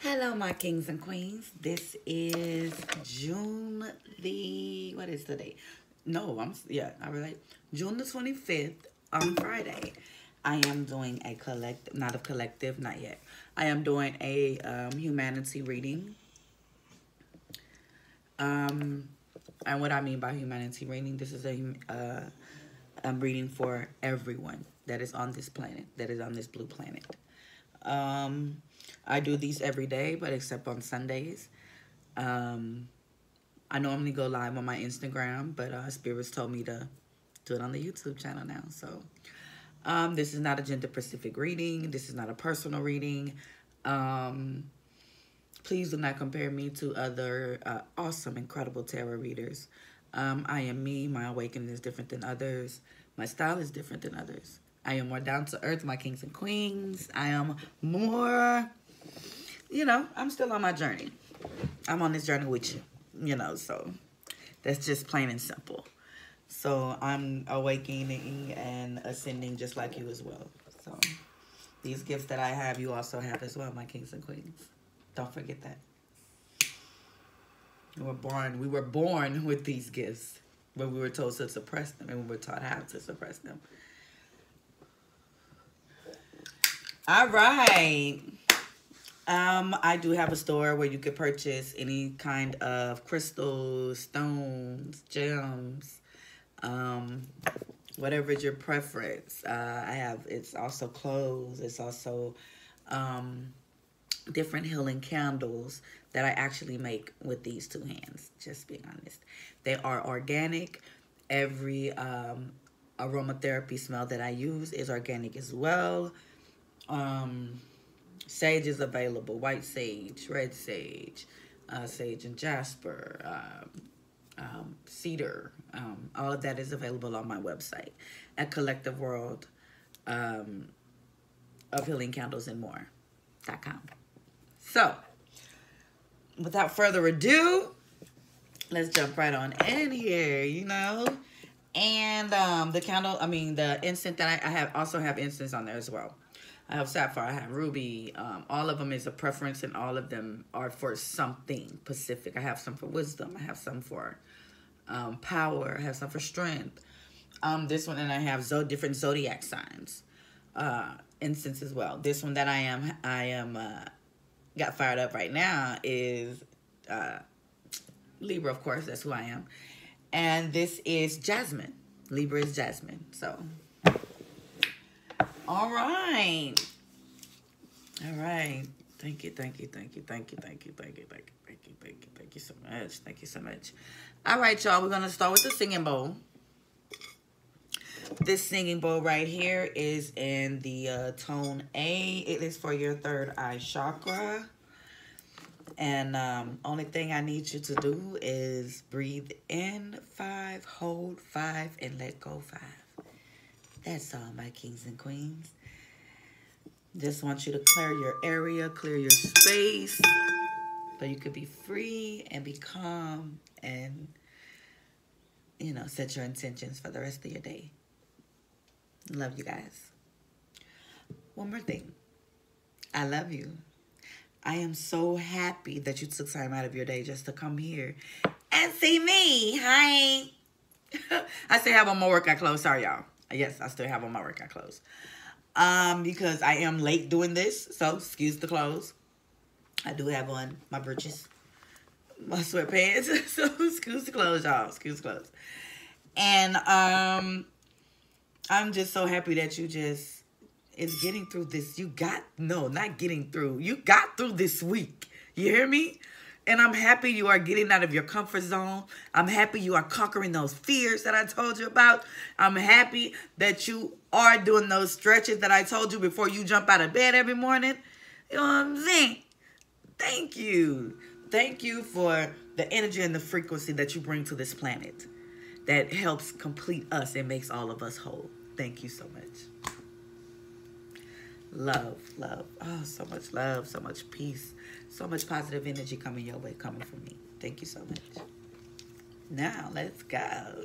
Hello, my kings and queens. This is June the what is the date? No, I'm yeah, I relate. June the 25th on Friday. I am doing a collective, not a collective, not yet. I am doing a um, humanity reading. Um, and what I mean by humanity reading, this is a uh, I'm reading for everyone that is on this planet, that is on this blue planet. Um, I do these every day, but except on Sundays. Um, I normally go live on my Instagram, but uh, Spirits told me to do it on the YouTube channel now. So um, this is not a gender specific reading. This is not a personal reading. Um, please do not compare me to other uh, awesome, incredible tarot readers. Um, I am me. My awakening is different than others. My style is different than others. I am more down to earth, my kings and queens. I am more, you know, I'm still on my journey. I'm on this journey with you, you know, so that's just plain and simple. So I'm awakening and ascending just like you as well. So these gifts that I have, you also have as well, my kings and queens. Don't forget that. We were born, we were born with these gifts, but we were told to suppress them and we were taught how to suppress them. All right. Um, I do have a store where you could purchase any kind of crystals, stones, gems, um, whatever is your preference. Uh, I have, it's also clothes. It's also um, different healing candles that I actually make with these two hands, just being honest. They are organic. Every um, aromatherapy smell that I use is organic as well. Um, sage is available. White sage, red sage, uh, sage and jasper, um, um, cedar. Um, all of that is available on my website at Collective World um, of Healing Candles and More.com. So, without further ado, let's jump right on in here, you know. And um, the candle, I mean, the incense that I, I have also have incense on there as well. I have sapphire, I have ruby. Um, all of them is a preference, and all of them are for something specific. I have some for wisdom. I have some for um, power. I have some for strength. Um, this one, and I have zo different zodiac signs, uh, incense as well. This one that I am, I am, uh, got fired up right now is uh, Libra, of course. That's who I am, and this is Jasmine. Libra is Jasmine. So all right. All right. Thank you, thank you, thank you, thank you, thank you, thank you, thank you, thank you, thank you, thank you so much. Thank you so much. All right, y'all. We're gonna start with the singing bowl. This singing bowl right here is in the uh, tone A. It is for your third eye chakra. And um, only thing I need you to do is breathe in five, hold five, and let go five. That's all, my kings and queens. Just want you to clear your area, clear your space, so you could be free and be calm and, you know, set your intentions for the rest of your day. Love you guys. One more thing. I love you. I am so happy that you took time out of your day just to come here and see me. Hi. I still have on my workout clothes. Sorry, y'all. Yes, I still have on my workout clothes. Um, because I am late doing this, so excuse the clothes. I do have on my breeches, my sweatpants, so excuse the clothes, y'all. Excuse the clothes. And um, I'm just so happy that you just is getting through this. You got no, not getting through. You got through this week. You hear me? And I'm happy you are getting out of your comfort zone. I'm happy you are conquering those fears that I told you about. I'm happy that you are doing those stretches that I told you before you jump out of bed every morning. You know what I'm saying? Thank you. Thank you for the energy and the frequency that you bring to this planet that helps complete us and makes all of us whole. Thank you so much. Love, love. Oh, so much love, so much peace so much positive energy coming your way, coming from me. Thank you so much. Now, let's go.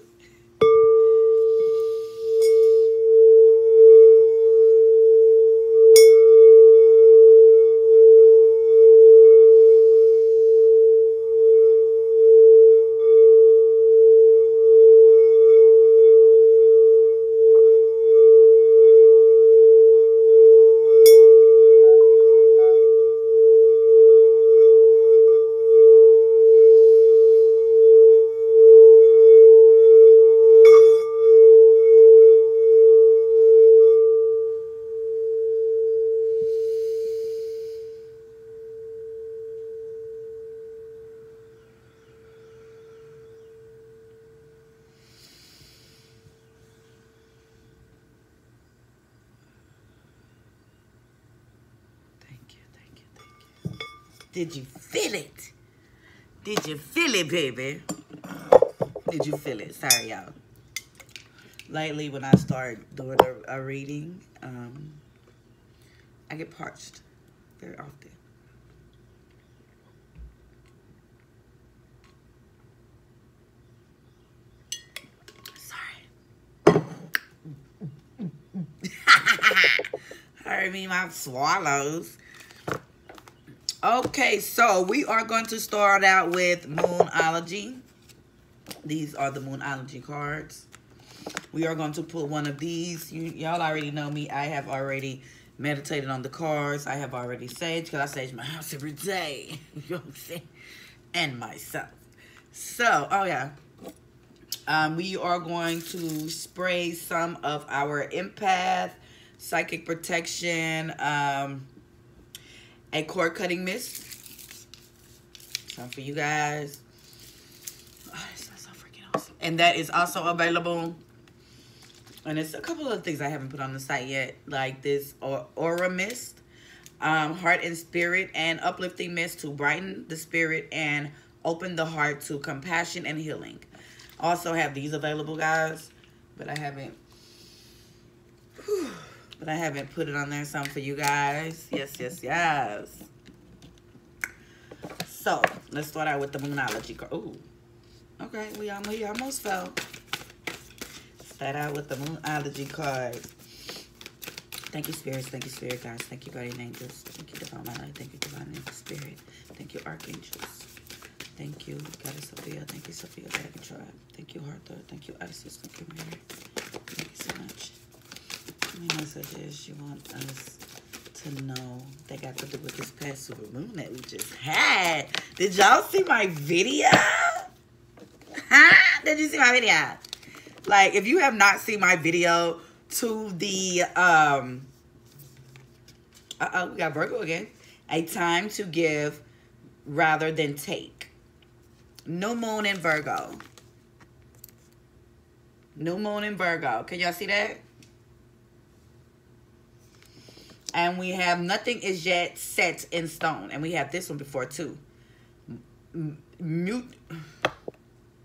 Did you feel it? Did you feel it, baby? Did you feel it? Sorry, y'all. Lately, when I start doing a, a reading, um, I get parched very often. Sorry. Heard me, my swallows. Okay, so we are going to start out with Moonology. These are the Moonology cards. We are going to put one of these. Y'all already know me. I have already meditated on the cards. I have already saged because I sage my house every day. you know what I'm saying? And myself. So, oh yeah. Um, we are going to spray some of our empath, psychic protection, um, a cord cutting mist. Some for you guys. Oh, this smells so freaking awesome. And that is also available. And it's a couple of things I haven't put on the site yet, like this Aura Mist, um, Heart and Spirit, and Uplifting Mist to brighten the spirit and open the heart to compassion and healing. Also have these available, guys, but I haven't. Whew, but I haven't put it on there. Some for you guys. Yes, yes, yes. So, let's start out with the Moonology card. Ooh. Okay, we almost, we almost fell. Start out with the Moonology card. Thank you, spirits. Thank you, spirit guys. Thank you, guardian angels. Thank you, divine light. Thank you, divine spirit. Thank you, archangels. Thank you, Goddess Sophia. Thank you, Sophia Dragon Tribe. Thank you, Arthur. Thank you, Isis. Thank you, Mary. Thank you so much messages you want us to know that got to do with this past super moon that we just had. Did y'all see my video? Huh? Did you see my video? Like, if you have not seen my video to the, um, uh-oh, we got Virgo again. A time to give rather than take. New moon in Virgo. New moon in Virgo. Can y'all see that? And we have nothing is yet set in stone. And we have this one before too. Mute,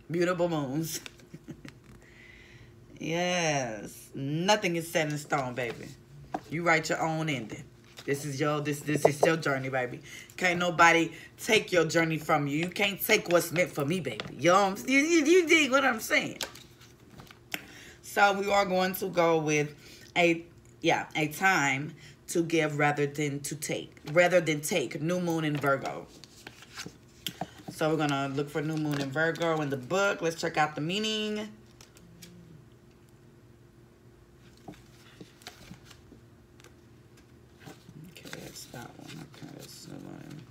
mutable moons. yes. Nothing is set in stone, baby. You write your own ending. This is your this this is your journey, baby. Can't nobody take your journey from you. You can't take what's meant for me, baby. You know, you, you, you dig what I'm saying? So we are going to go with a yeah a time to give rather than to take. Rather than take. New moon in Virgo. So we're going to look for new moon in Virgo in the book. Let's check out the meaning. Okay, that's that one. Okay, that's new moon.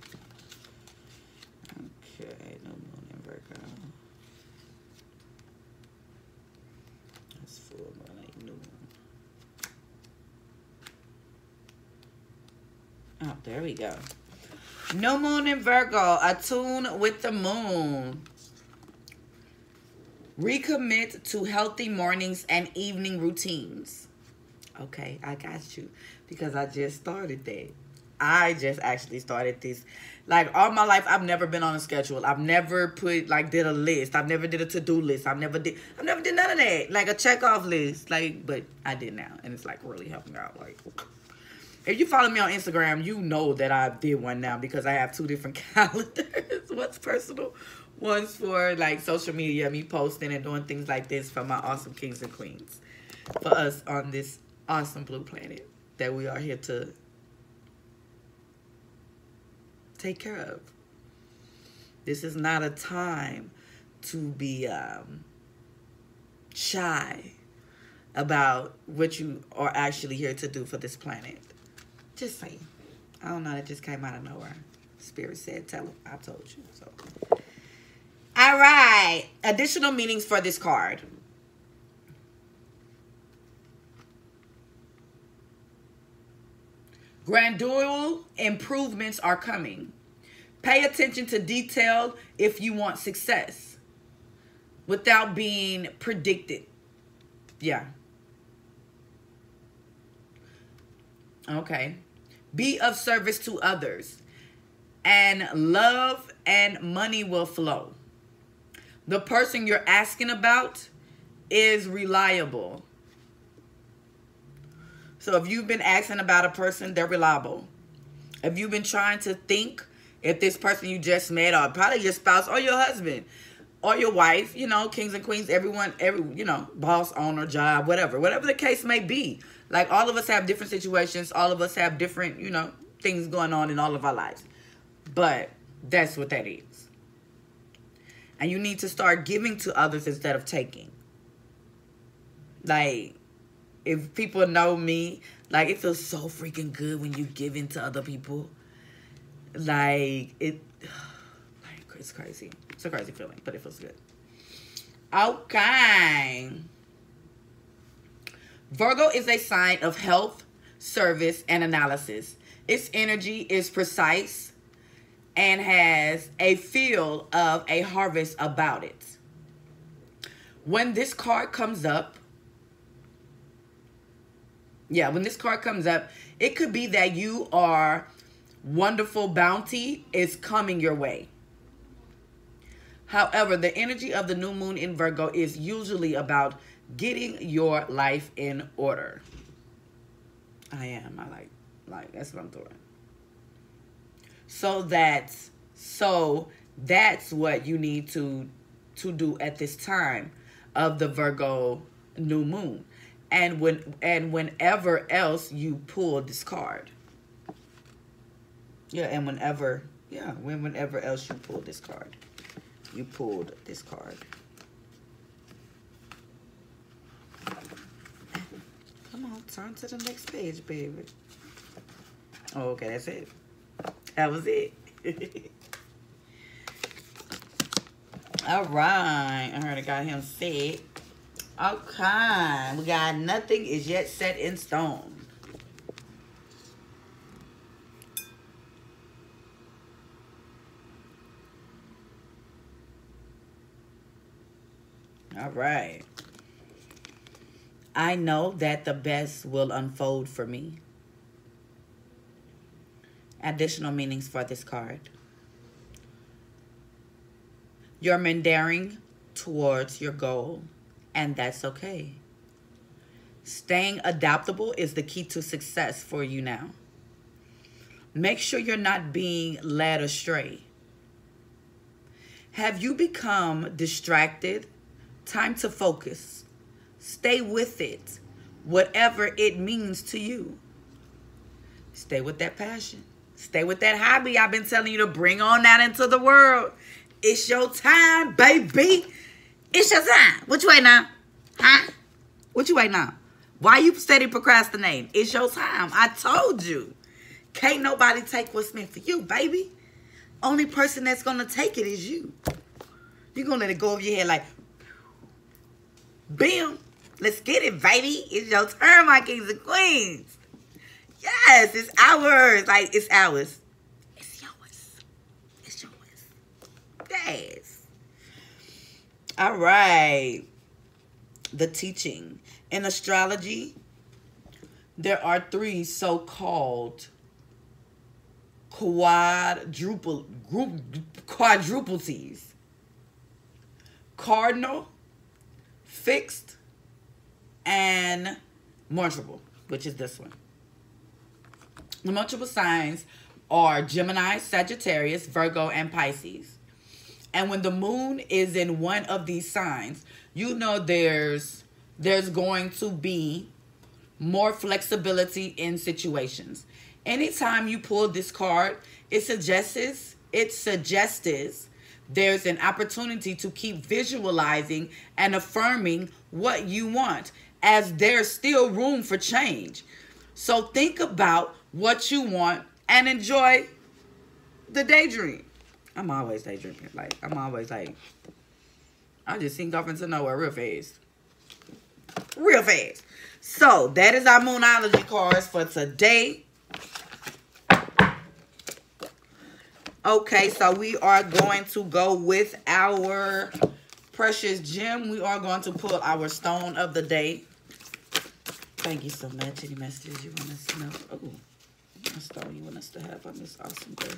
Okay, new moon in Virgo. That's full moon, like new moon. Oh, there we go. No moon in Virgo. Attune with the moon. Recommit to healthy mornings and evening routines. Okay, I got you. Because I just started that. I just actually started this. Like all my life, I've never been on a schedule. I've never put like did a list. I've never did a to do list. I've never did. I've never did none of that. Like a check off list. Like, but I did now, and it's like really helping out. Like, if you follow me on Instagram, you know that I did one now because I have two different calendars. One's personal, one's for like social media, me posting and doing things like this for my awesome kings and queens. For us on this awesome blue planet that we are here to take care of. This is not a time to be um, shy about what you are actually here to do for this planet. Just saying. I don't know. That just came out of nowhere. Spirit said, tell him. I told you. So. All right. Additional meanings for this card. Gradual improvements are coming. Pay attention to detail if you want success without being predicted. Yeah. Okay. Be of service to others. and love and money will flow. The person you're asking about is reliable. So if you've been asking about a person, they're reliable. If you've been trying to think if this person you just met or probably your spouse or your husband or your wife, you know, kings and queens, everyone, every, you know, boss, owner, job, whatever, whatever the case may be. Like all of us have different situations. All of us have different, you know, things going on in all of our lives. But that's what that is. And you need to start giving to others instead of taking. Like, if people know me, like, it feels so freaking good when you give into other people. Like, it, like, it's crazy. A crazy feeling, but it feels good. Okay. Virgo is a sign of health, service, and analysis. Its energy is precise and has a feel of a harvest about it. When this card comes up, yeah, when this card comes up, it could be that you are wonderful bounty is coming your way. However, the energy of the new moon in Virgo is usually about getting your life in order. I am. I like, like, that's what I'm doing. So that's, so that's what you need to, to do at this time of the Virgo new moon. And when, and whenever else you pull this card. Yeah, and whenever, yeah, when, whenever else you pull this card. You pulled this card. Come on, turn to the next page, baby. Oh, okay, that's it. That was it. All right. I heard I got him set. Okay. We got nothing is yet set in stone. All right. I know that the best will unfold for me. Additional meanings for this card. You're meandering towards your goal, and that's okay. Staying adaptable is the key to success for you now. Make sure you're not being led astray. Have you become distracted? Time to focus. Stay with it, whatever it means to you. Stay with that passion. Stay with that hobby I've been telling you to bring on that into the world. It's your time, baby. It's your time. What you waiting on? Huh? What you waiting on? Why you steady procrastinating? It's your time. I told you. Can't nobody take what's meant for you, baby. Only person that's going to take it is you. You're going to let it go over your head like, bam. Let's get it, baby. It's your turn, my kings and queens. Yes, it's ours. Like, it's ours. It's yours. It's yours. Yes. All right. The teaching. In astrology, there are three so-called quadruple group quadruplities. Cardinal, fixed, and multiple, which is this one. The multiple signs are Gemini, Sagittarius, Virgo, and Pisces. And when the moon is in one of these signs, you know there's there's going to be more flexibility in situations. Anytime you pull this card, it suggests it suggests there's an opportunity to keep visualizing and affirming what you want as there's still room for change. So think about what you want and enjoy the daydream. I'm always daydreaming. Like, I'm always like, I just sink off into nowhere real fast. Real fast. So, that is our Moonology cards for today. Okay, so we are going to go with our precious gem. We are going to pull our stone of the day. Thank you so much. Any messages you want us to know? Oh, a stone you want us to have on this awesome day.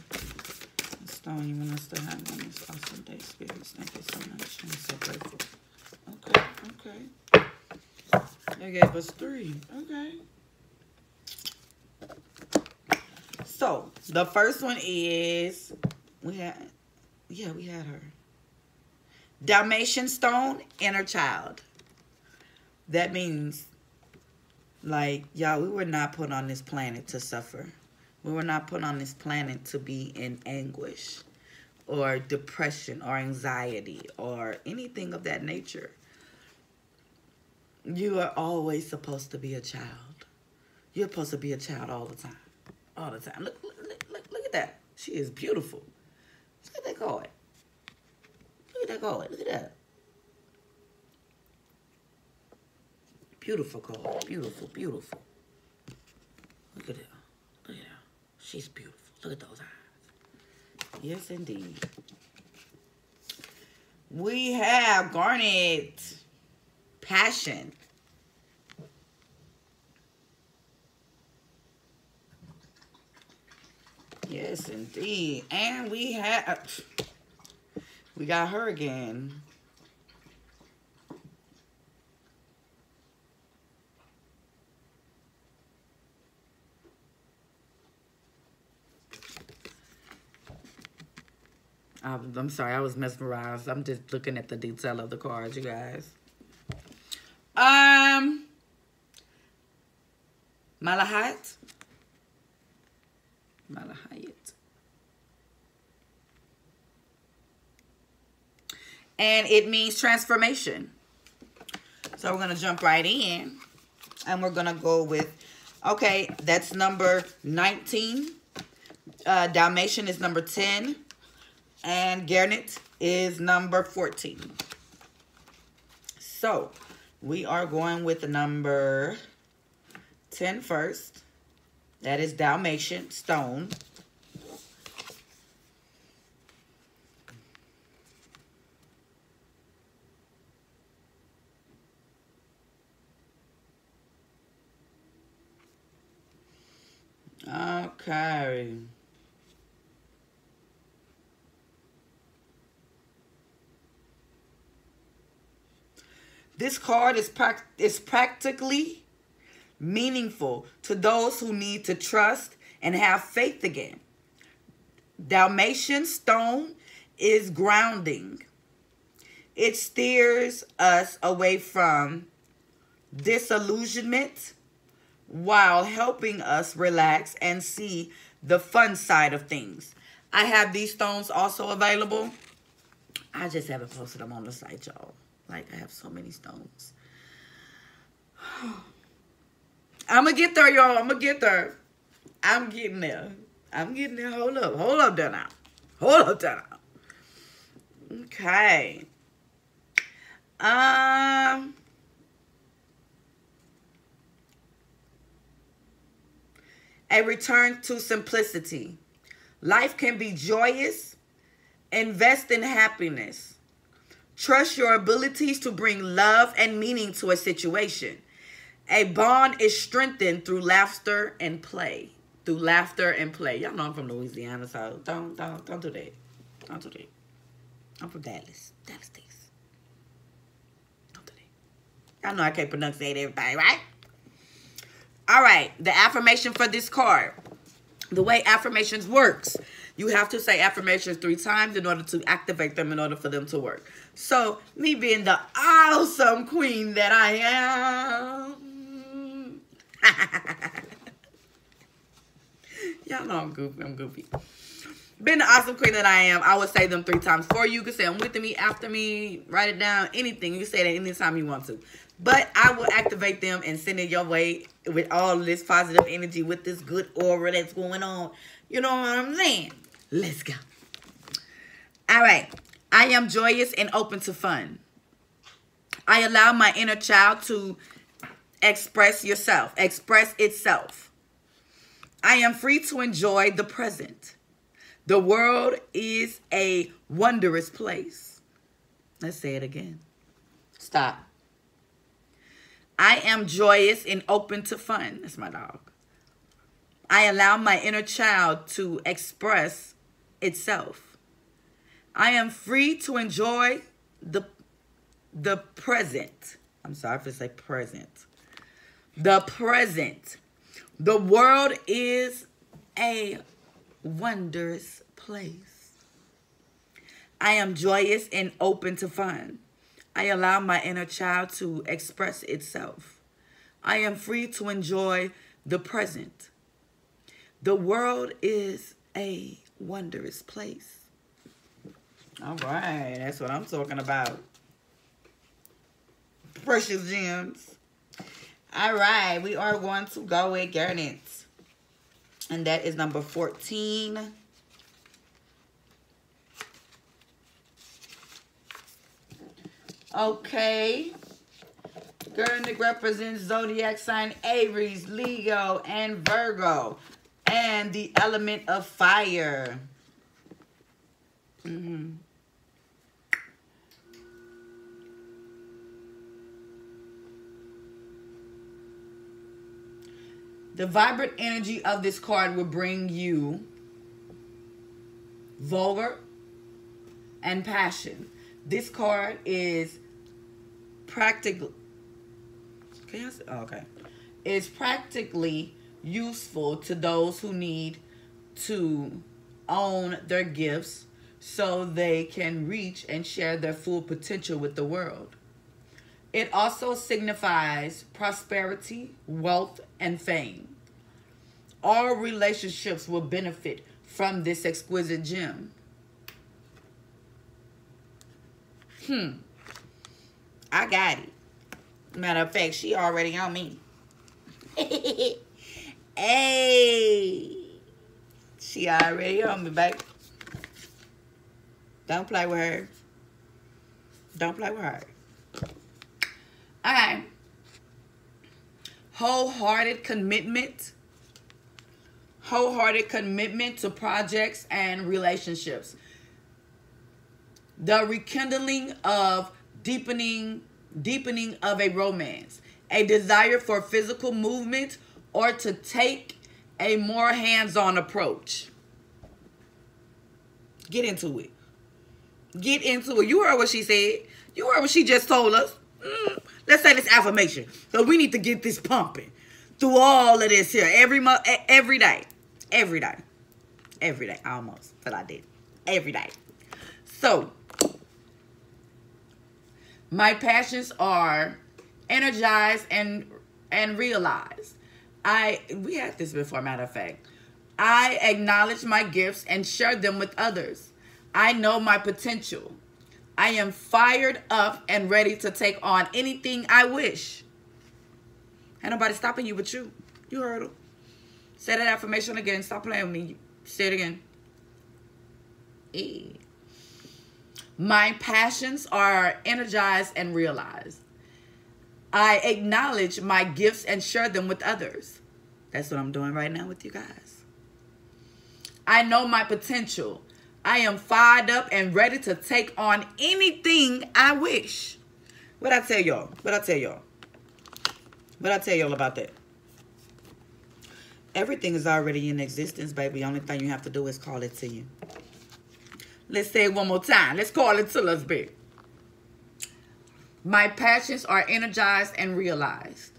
stone you want us to have on this awesome day, spirits. Thank you so much. I'm so grateful. Okay, okay. They gave us three. Okay. So the first one is we had yeah, we had her. Dalmatian stone, inner child. That means like y'all, we were not put on this planet to suffer. We were not put on this planet to be in anguish or depression or anxiety or anything of that nature. You are always supposed to be a child. You're supposed to be a child all the time. All the time. Look, at that. She is beautiful. Look at that card. Look at that card. Look at that. Beautiful card. Beautiful, beautiful. Look at that. Look at that. She's beautiful. Look at those eyes. Yes, indeed. We have Garnet. Passion. Yes, indeed. And we have, we got her again. I'm sorry, I was mesmerized. I'm just looking at the detail of the cards, you guys. Um, Malachite. And it means transformation. So we're going to jump right in. And we're going to go with, okay, that's number 19. Uh, Dalmatian is number 10. And Garnet is number 14. So, we are going with the number 10 first. That is Dalmatian Stone. Okay. This card is, pra is practically meaningful to those who need to trust and have faith again. Dalmatian stone is grounding. It steers us away from disillusionment while helping us relax and see the fun side of things. I have these stones also available. I just haven't posted them on the site, y'all. Like, I have so many stones. I'm going to get there, y'all. I'm going to get there. I'm getting there. I'm getting there. Hold up. Hold up there now. Hold up there now. Okay. Um... A return to simplicity. Life can be joyous. Invest in happiness. Trust your abilities to bring love and meaning to a situation. A bond is strengthened through laughter and play. Through laughter and play. Y'all know I'm from Louisiana, so don't don't don't do that. Don't do that. I'm from Dallas. Dallas, Texas. Don't do that. Y'all know I can't pronounce everything, right? All right, the affirmation for this card. The way affirmations works you have to say affirmations three times in order to activate them in order for them to work. So, me being the awesome queen that I am. Y'all know I'm goofy. I'm goofy. Being the awesome queen that I am, I would say them three times for you. You can say them with me, after me, write it down, anything. You can say that anytime you want to. But I will activate them and send it your way with all this positive energy, with this good aura that's going on. You know what I'm saying? Let's go. All right. I am joyous and open to fun. I allow my inner child to express yourself, express itself. I am free to enjoy the present. The world is a wondrous place. Let's say it again. Stop. I am joyous and open to fun. That's my dog. I allow my inner child to express itself. I am free to enjoy the the present. I'm sorry if I say present. The present. The world is a wondrous place. I am joyous and open to fun. I allow my inner child to express itself. I am free to enjoy the present. The world is a wondrous place. All right, that's what I'm talking about. Precious gems. All right, we are going to go with Garnet. And that is number 14. Okay. Garnet represents zodiac sign Aries, Leo, and Virgo. And the element of fire. Mm -hmm. The vibrant energy of this card will bring you vulgar and passion. This card is practically oh, okay. It's practically useful to those who need to own their gifts so they can reach and share their full potential with the world. It also signifies prosperity, wealth, and fame. All relationships will benefit from this exquisite gem. Hmm. I got it. Matter of fact, she already on me. hey. She already on me, baby. Don't play with her. Don't play with her. Okay. Wholehearted commitment. Wholehearted commitment to projects and relationships. The rekindling of deepening deepening of a romance. A desire for physical movement or to take a more hands-on approach. Get into it. Get into it. You heard what she said. You heard what she just told us. Mm. Let's say this affirmation. So we need to get this pumping through all of this here every month, every day, every day, every day, almost. But I did every day. So my passions are energized and and realized. I we had this before, matter of fact. I acknowledge my gifts and share them with others. I know my potential. I am fired up and ready to take on anything I wish. Ain't nobody stopping you but you. You heard him. Say that affirmation again. Stop playing with me. Say it again. E. My passions are energized and realized. I acknowledge my gifts and share them with others. That's what I'm doing right now with you guys. I know my potential. I am fired up and ready to take on anything I wish. What I tell y'all? What I tell y'all? What I tell y'all about that? Everything is already in existence, baby. The only thing you have to do is call it to you. Let's say it one more time. Let's call it to us, baby. My passions are energized and realized.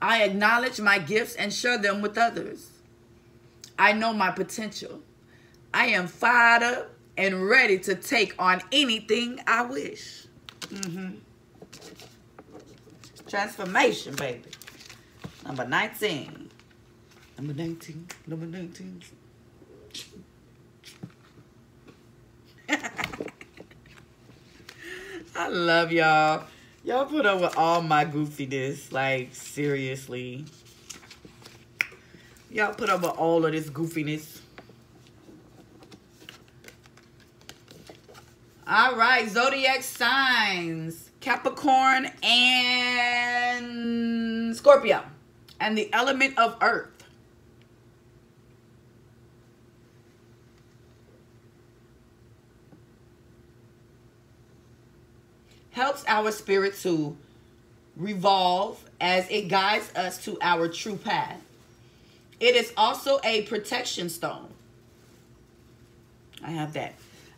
I acknowledge my gifts and share them with others. I know my potential. I am fired up and ready to take on anything I wish. Mm-hmm. Transformation, baby. Number 19. Number 19. Number 19. I love y'all. Y'all put up with all my goofiness. Like, seriously. Y'all put up with all of this goofiness. All right, zodiac signs Capricorn and Scorpio, and the element of earth. Helps our spirit to revolve as it guides us to our true path. It is also a protection stone I have that.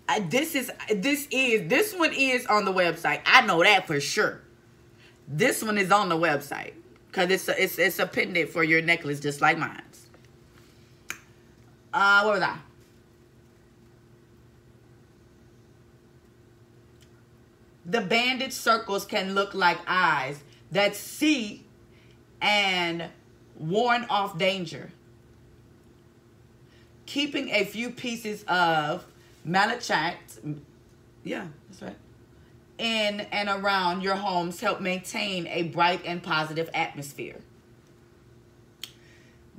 I, this is this is this one is on the website. I know that for sure. This one is on the website because it's a, it's it's a pendant for your necklace, just like mine. Uh, what was I? The banded circles can look like eyes that see and warn off danger. Keeping a few pieces of malachite, yeah, that's right, in and around your homes help maintain a bright and positive atmosphere.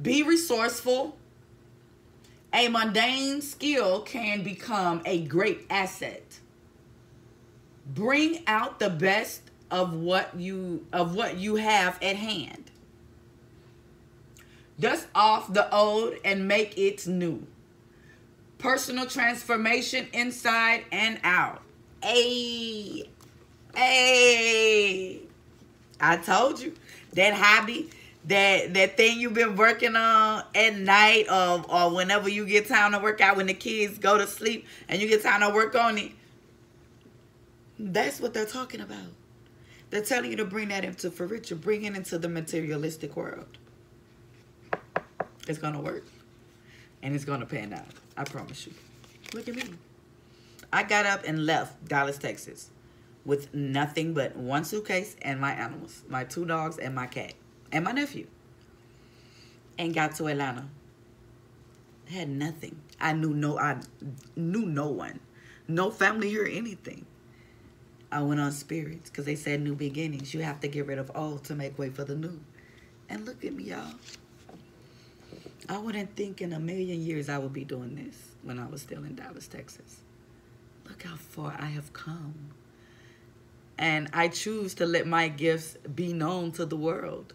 Be resourceful. A mundane skill can become a great asset. Bring out the best of what you of what you have at hand. Dust off the old and make it new. Personal transformation inside and out. Hey, hey. I told you that hobby, that that thing you've been working on at night or, or whenever you get time to work out when the kids go to sleep and you get time to work on it. That's what they're talking about. They're telling you to bring that into fruition, bring it into the materialistic world. It's gonna work. And it's gonna pan out. I promise you. Look at me. I got up and left Dallas, Texas with nothing but one suitcase and my animals. My two dogs and my cat. And my nephew. And got to Atlanta. Had nothing. I knew no I knew no one. No family or anything. I went on spirits because they said new beginnings. You have to get rid of old to make way for the new. And look at me, y'all. I wouldn't think in a million years I would be doing this when I was still in Dallas, Texas. Look how far I have come. And I choose to let my gifts be known to the world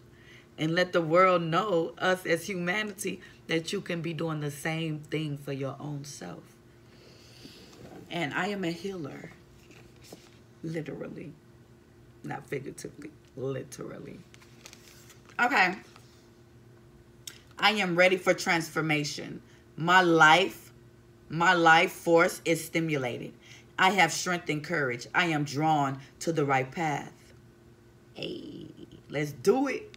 and let the world know, us as humanity, that you can be doing the same thing for your own self. And I am a healer, literally, not figuratively, literally. Okay. I am ready for transformation. My life, my life force is stimulated. I have strength and courage. I am drawn to the right path. Hey, let's do it.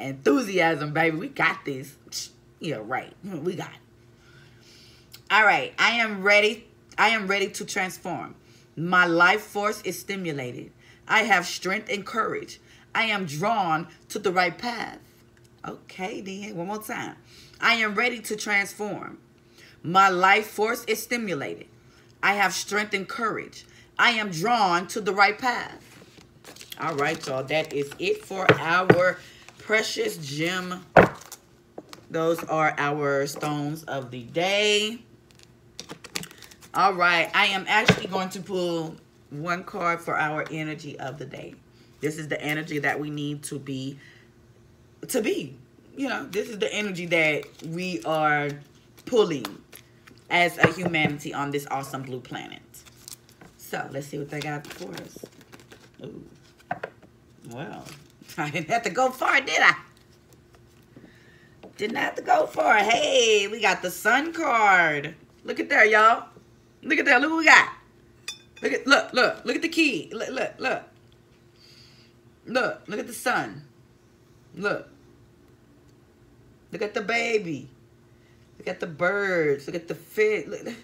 Enthusiasm, baby. We got this. Yeah, right. We got it. All right. I am ready. I am ready to transform. My life force is stimulated. I have strength and courage. I am drawn to the right path. Okay, then. One more time. I am ready to transform. My life force is stimulated. I have strength and courage. I am drawn to the right path. All right, y'all. That is it for our precious gem. Those are our stones of the day. All right. I am actually going to pull one card for our energy of the day. This is the energy that we need to be to be. You know, this is the energy that we are pulling as a humanity on this awesome blue planet. So, let's see what they got for us. Ooh. Well, I didn't have to go far, did I? Didn't have to go far. Hey, we got the sun card. Look at there, y'all. Look at that. Look what we got. Look at look, look, look at the key. Look, look, look. Look, look at the sun. Look. Look at the baby. Look at the birds. Look at the fish. Look, look,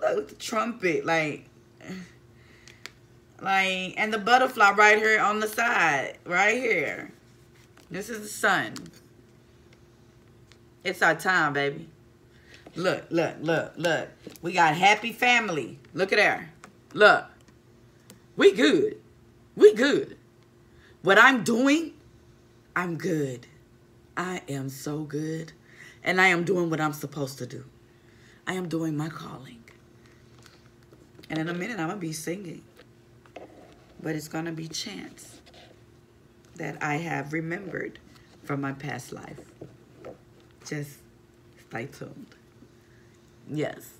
look at the trumpet. Like, like, and the butterfly right here on the side. Right here. This is the sun. It's our time, baby. Look, look, look, look. We got happy family. Look at there. Look. We good. We good. What I'm doing, I'm good. I am so good. And I am doing what I'm supposed to do. I am doing my calling. And in a minute, I'm going to be singing. But it's going to be chants that I have remembered from my past life. Just stay tuned. Yes.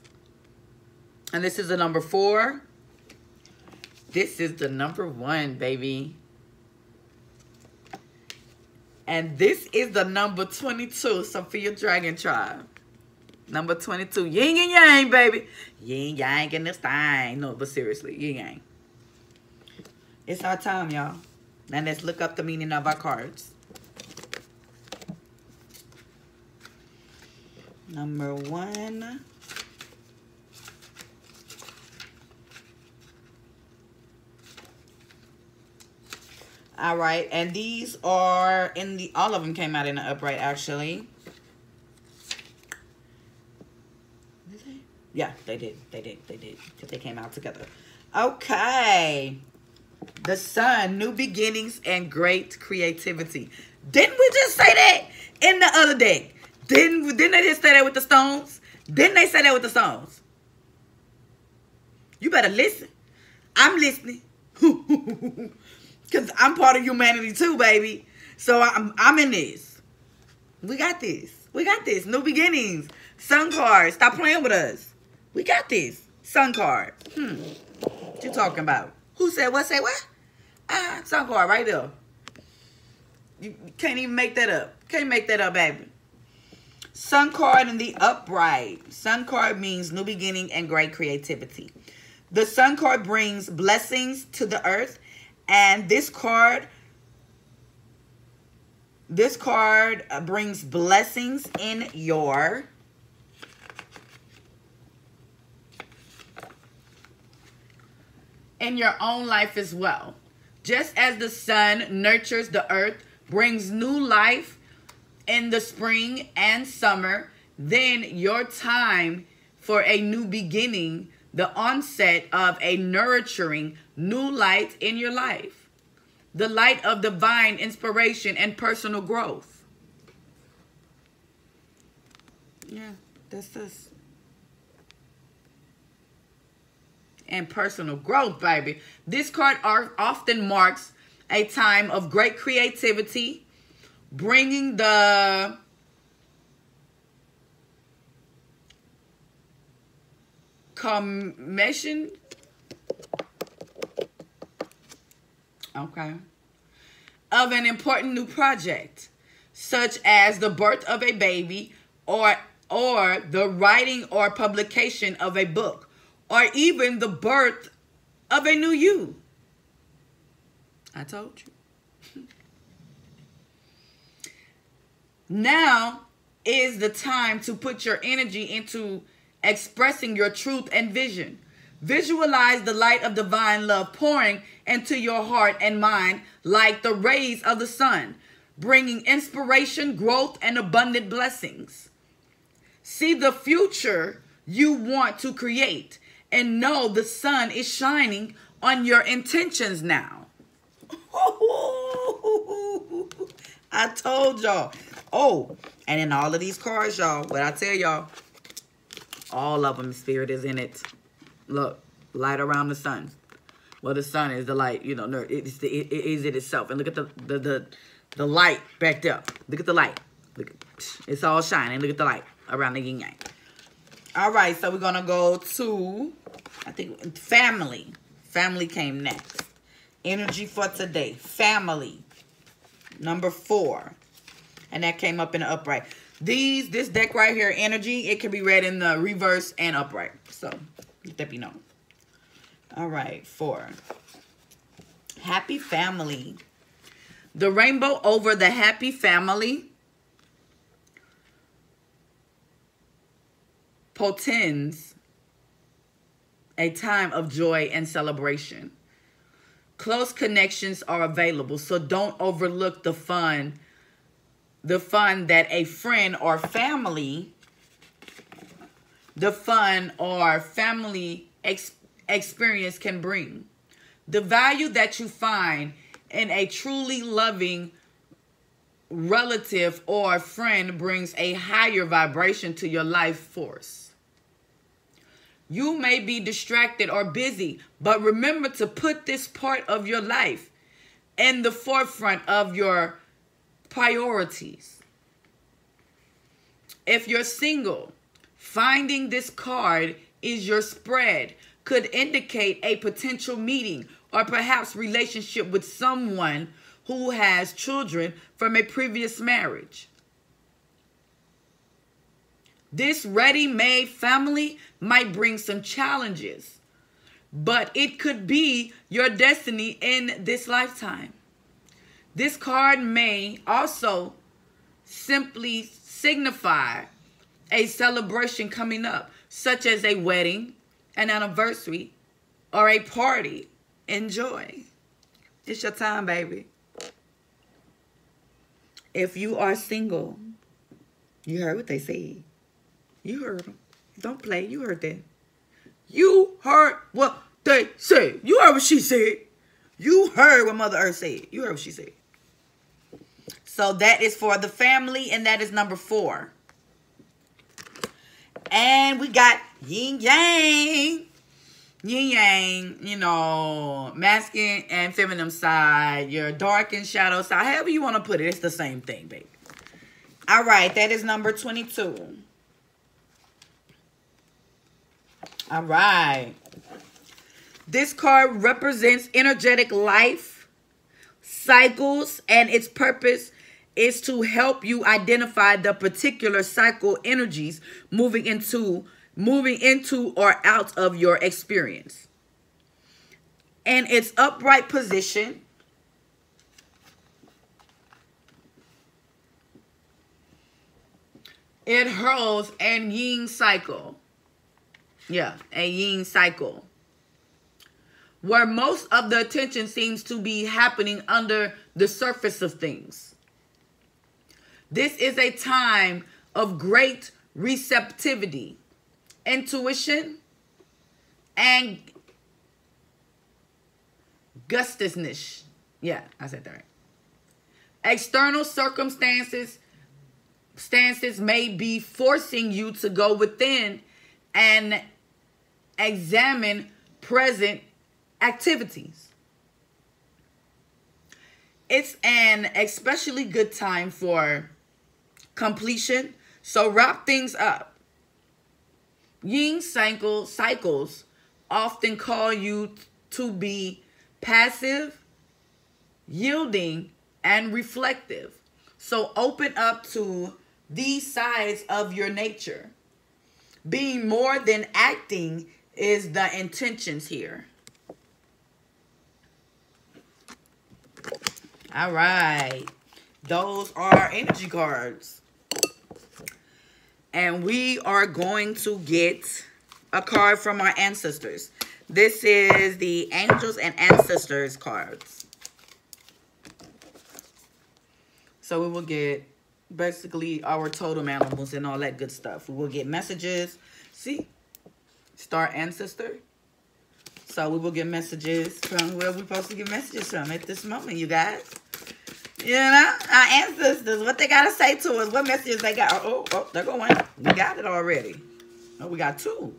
And this is the number four. This is the number one, baby. And this is the number 22. So for your dragon tribe. Number 22. Yin and yang, baby. Yin yang in this thing. No, but seriously, yin yang. It's our time, y'all. Now let's look up the meaning of our cards. Number one. All right, and these are in the, all of them came out in the upright actually. Yeah, they did. They did. They did. They came out together. Okay. The sun, new beginnings and great creativity. Didn't we just say that in the other deck? Didn't didn't they just say that with the stones? Didn't they say that with the stones? You better listen. I'm listening. Cause I'm part of humanity too, baby. So I'm I'm in this. We got this. We got this. New beginnings. Sun card. Stop playing with us. We got this. Sun card. Hmm. What you talking about? Who said what? Say what? Ah, sun card right there. You can't even make that up. Can't make that up, baby. Sun card in the upright. Sun card means new beginning and great creativity. The sun card brings blessings to the earth. And this card, this card uh, brings blessings in your in your own life as well. Just as the sun nurtures the earth, brings new life in the spring and summer, then your time for a new beginning, the onset of a nurturing new light in your life, the light of divine inspiration and personal growth. Yeah, that's this. and personal growth, baby. This card often marks a time of great creativity, bringing the commission. Okay. Of an important new project, such as the birth of a baby or or the writing or publication of a book or even the birth of a new you. I told you. now is the time to put your energy into expressing your truth and vision. Visualize the light of divine love pouring into your heart and mind like the rays of the sun, bringing inspiration, growth, and abundant blessings. See the future you want to create and know the sun is shining on your intentions now. I told y'all. Oh, and in all of these cards, y'all, what I tell y'all, all of them, spirit is in it. Look, light around the sun. Well, the sun is the light, you know, it's the, it, it is it itself. And look at the, the, the, the light back there. Look at the light. Look, it's all shining. Look at the light around the yin yang. All right, so we're going to go to, I think, family. Family came next. Energy for today. Family. Number four. And that came up in the upright. These, this deck right here, energy, it can be read in the reverse and upright. So, let that be known. All right, four. Happy family. The rainbow over the happy family portends a time of joy and celebration. Close connections are available, so don't overlook the fun, the fun that a friend or family, the fun or family ex experience can bring. The value that you find in a truly loving relative or friend brings a higher vibration to your life force. You may be distracted or busy, but remember to put this part of your life in the forefront of your priorities. If you're single, finding this card is your spread could indicate a potential meeting or perhaps relationship with someone who has children from a previous marriage. This ready-made family might bring some challenges, but it could be your destiny in this lifetime. This card may also simply signify a celebration coming up, such as a wedding, an anniversary, or a party. Enjoy. It's your time, baby. If you are single, you heard what they said. You heard them. Don't play. You heard that. You heard what they said. You heard what she said. You heard what Mother Earth said. You heard what she said. So that is for the family, and that is number four. And we got yin yang. Yin yang, you know, masculine and feminine side, your dark and shadow side, however you want to put it, it's the same thing, baby. All right, that is number 22. All right. This card represents energetic life, cycles, and its purpose is to help you identify the particular cycle energies moving into moving into or out of your experience. And its upright position it hurls an yin cycle. Yeah, a yin cycle. Where most of the attention seems to be happening under the surface of things. This is a time of great receptivity, intuition, and gustousness. Yeah, I said that right. External circumstances stances may be forcing you to go within and examine present activities. It's an especially good time for completion. So wrap things up. Yin cycle cycles often call you to be passive, yielding, and reflective. So open up to these sides of your nature. Being more than acting is the intentions here. All right. Those are energy cards. And we are going to get a card from our ancestors. This is the Angels and Ancestors cards. So we will get basically our totem animals and all that good stuff. We will get messages. See? Star Ancestor. So we will get messages from where we're supposed to get messages from at this moment, you guys. You know, our ancestors, what they got to say to us, what messages they got. Oh, oh, they're going. We got it already. Oh, we got two.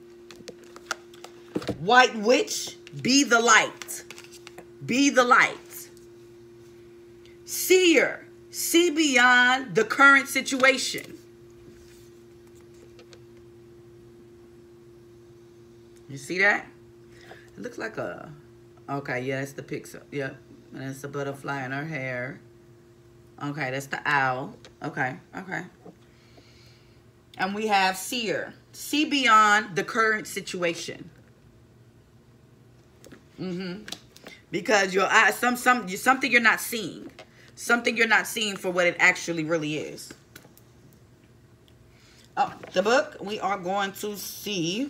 White Witch, be the light. Be the light. Seer, see beyond the current situation. You see that? It looks like a, okay, yeah, it's the pixel. Yep, and it's a butterfly in her hair. Okay, that's the owl. Okay, okay. And we have seer. See beyond the current situation. Mm-hmm. Because your eyes, some, some, something you're not seeing. Something you're not seeing for what it actually really is. Oh, the book, we are going to see.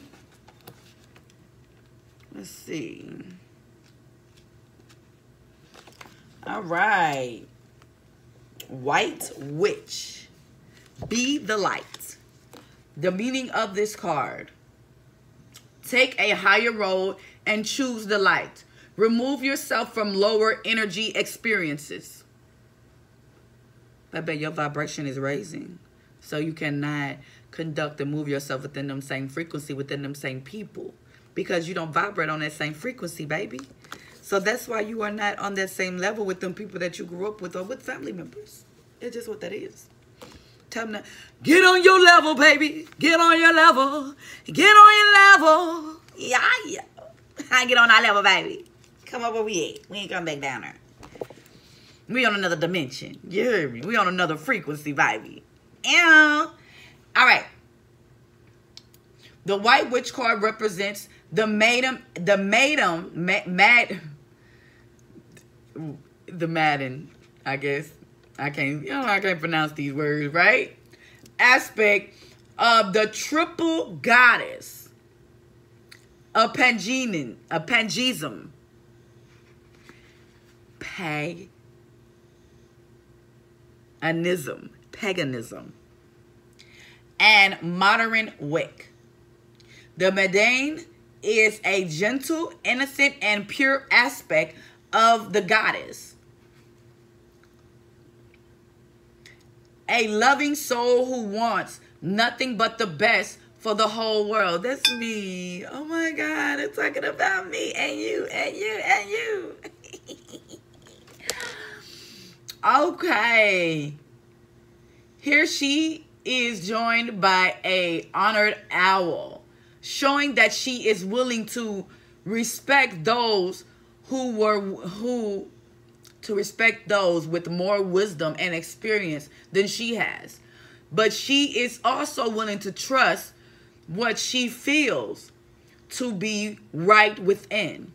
Let's see. All right. White Witch. Be the light. The meaning of this card. Take a higher road and choose the light. Remove yourself from lower energy experiences. I bet your vibration is raising. So you cannot conduct and move yourself within them same frequency, within them same people. Because you don't vibrate on that same frequency, baby. So that's why you are not on that same level with them people that you grew up with or with family members. It's just what that is. Tell them to get on your level, baby. Get on your level. Get on your level. Yeah, yeah. I get on our level, baby. Come over where we ain't coming back down there. We on another dimension. You heard me? We on another frequency, baby. Yeah. All right. The White Witch card represents the maiden, the maiden, ma- mad, the Madden, I guess. I can't, you know, I can't pronounce these words, right? Aspect of the triple goddess, a Pangean, a Pangeism, paganism, paganism, and modern wick. The Medane is a gentle, innocent, and pure aspect of the goddess. A loving soul who wants nothing but the best for the whole world. That's me. Oh my God, it's talking about me and you and you and you. okay. Here she is joined by a honored owl, showing that she is willing to respect those who were who to respect those with more wisdom and experience than she has. But she is also willing to trust what she feels to be right within.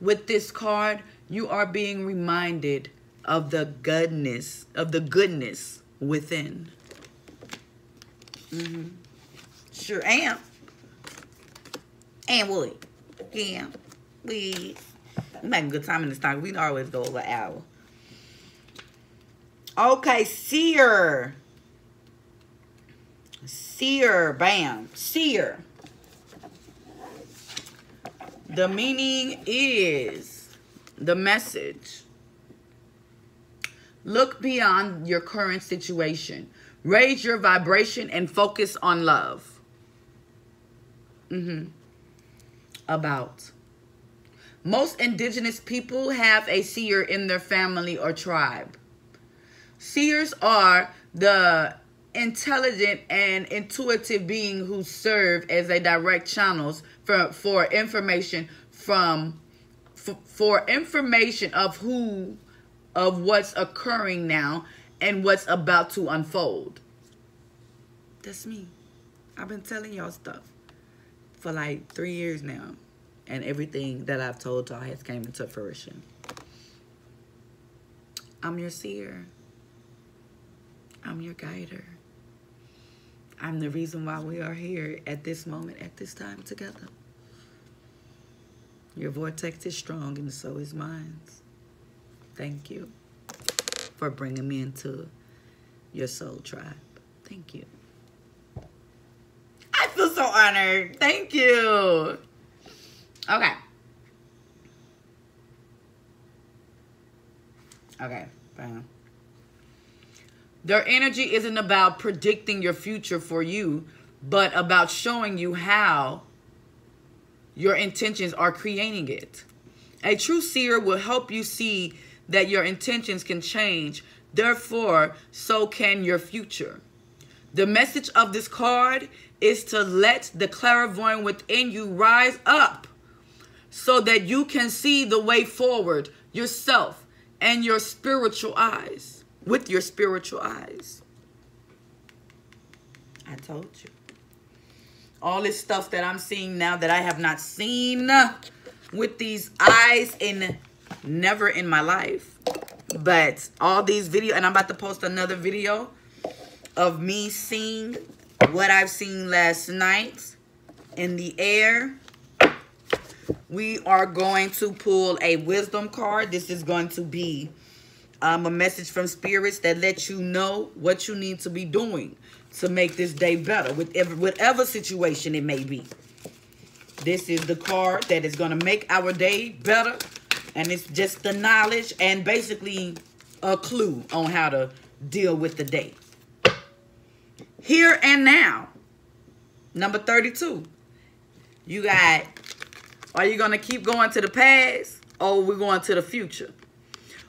With this card, you are being reminded of the goodness, of the goodness within. Mm-hmm. Sure am. And we. Yeah. We we making good time in this time. We always go over an hour. Okay, seer. Seer, bam. Seer. The meaning is the message. Look beyond your current situation. Raise your vibration and focus on love. Mm-hmm. About. Most indigenous people have a seer in their family or tribe. Seers are the intelligent and intuitive being who serve as a direct channels for, for information from for, for information of who of what's occurring now and what's about to unfold. That's me. I've been telling y'all stuff for like three years now. And everything that I've told y'all has came into fruition. I'm your seer. I'm your guider. I'm the reason why we are here at this moment, at this time together. Your vortex is strong and so is mine. Thank you for bringing me into your soul tribe. Thank you. I feel so honored. Thank you. Okay. Okay, bam. Their energy isn't about predicting your future for you, but about showing you how your intentions are creating it. A true seer will help you see that your intentions can change. Therefore, so can your future. The message of this card is to let the clairvoyant within you rise up so that you can see the way forward yourself and your spiritual eyes, with your spiritual eyes. I told you. All this stuff that I'm seeing now that I have not seen with these eyes in never in my life. But all these videos, and I'm about to post another video of me seeing what I've seen last night in the air we are going to pull a wisdom card. This is going to be um, a message from spirits that lets you know what you need to be doing to make this day better, whatever, whatever situation it may be. This is the card that is going to make our day better. And it's just the knowledge and basically a clue on how to deal with the day. Here and now, number 32. You got are you going to keep going to the past or we going to the future?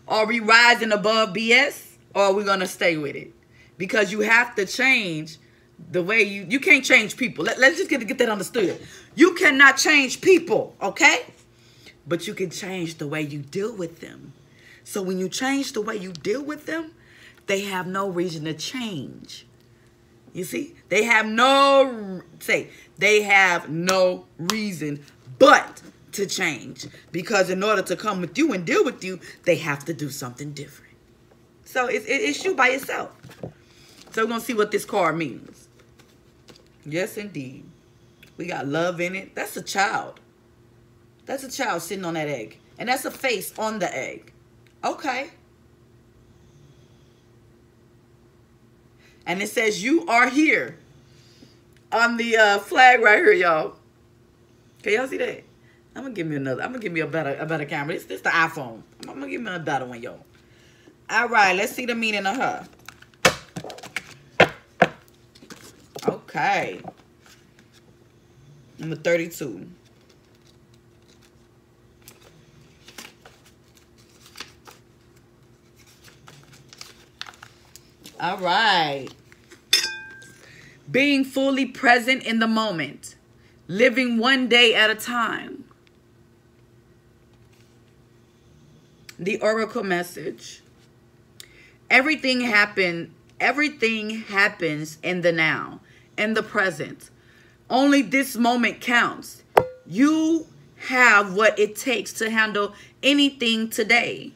Are we rising above BS or are we going to stay with it? Because you have to change the way you, you can't change people. Let, let's just get, to get that understood. You cannot change people, okay? But you can change the way you deal with them. So when you change the way you deal with them, they have no reason to change. You see? They have no, say, They have no reason but to change because in order to come with you and deal with you, they have to do something different. So it's, it's you by yourself. So we're going to see what this card means. Yes, indeed. We got love in it. That's a child. That's a child sitting on that egg. And that's a face on the egg. Okay. And it says you are here on the uh, flag right here, y'all. Can y'all see that? I'm gonna give me another. I'm gonna give me a better a better camera. This this the iPhone. I'm, I'm gonna give me a better one, y'all. All right, let's see the meaning of her. Okay. Number 32. All right. Being fully present in the moment. Living one day at a time. The oracle message. Everything happen everything happens in the now, in the present. Only this moment counts. You have what it takes to handle anything today.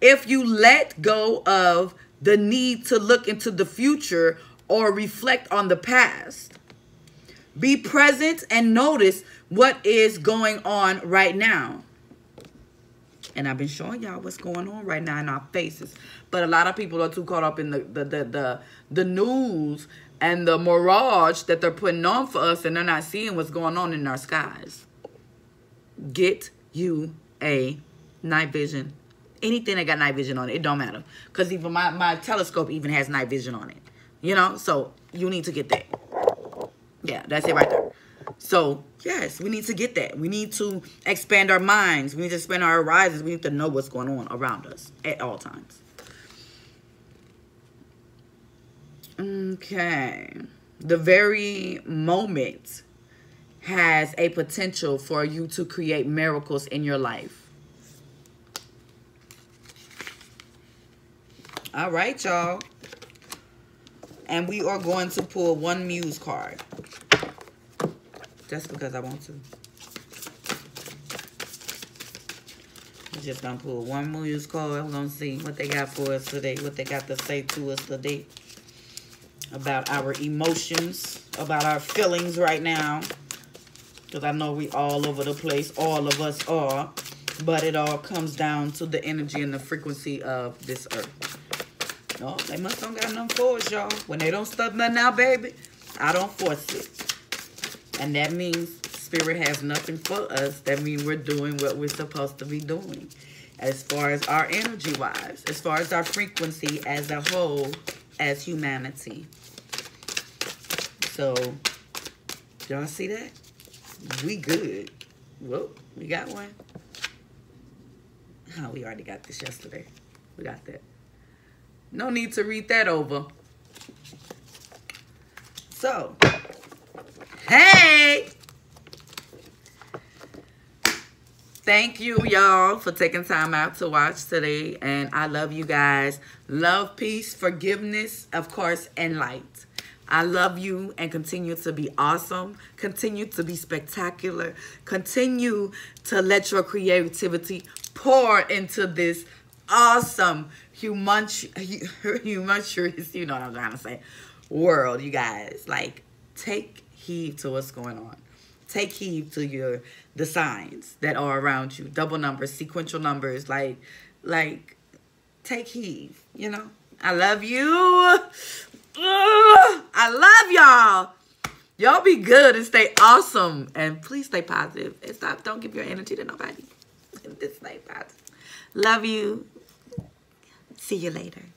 If you let go of the need to look into the future or reflect on the past, be present and notice what is going on right now. And I've been showing y'all what's going on right now in our faces. But a lot of people are too caught up in the the the the, the news and the mirage that they're putting on for us and they're not seeing what's going on in our skies. Get you a night vision. Anything that got night vision on it, it don't matter. Because even my, my telescope even has night vision on it. You know? So you need to get that. Yeah, that's it right there. So, yes, we need to get that. We need to expand our minds. We need to expand our horizons. We need to know what's going on around us at all times. Okay. The very moment has a potential for you to create miracles in your life. All right, y'all. And we are going to pull one muse card. Just because I want to. We're just going to pull one muse card. We're going to see what they got for us today. What they got to say to us today about our emotions, about our feelings right now. Because I know we all over the place. All of us are. But it all comes down to the energy and the frequency of this earth. Oh, they must don't got nothing for us, y'all. When they don't stuff nothing out, baby, I don't force it. And that means spirit has nothing for us. That means we're doing what we're supposed to be doing. As far as our energy-wise. As far as our frequency as a whole, as humanity. So, y'all see that? We good. Whoop, we got one. Oh, we already got this yesterday. We got that. No need to read that over. So, hey! Thank you, y'all, for taking time out to watch today. And I love you guys. Love, peace, forgiveness, of course, and light. I love you and continue to be awesome. Continue to be spectacular. Continue to let your creativity pour into this awesome, humongous, you know what I'm trying to say, world, you guys. Like, take heed to what's going on. Take heed to your the signs that are around you. Double numbers, sequential numbers, like, like, take heed, you know? I love you. I love y'all. Y'all be good and stay awesome. And please stay positive. And stop. Don't give your energy to nobody. Just stay positive. Love you. See you later.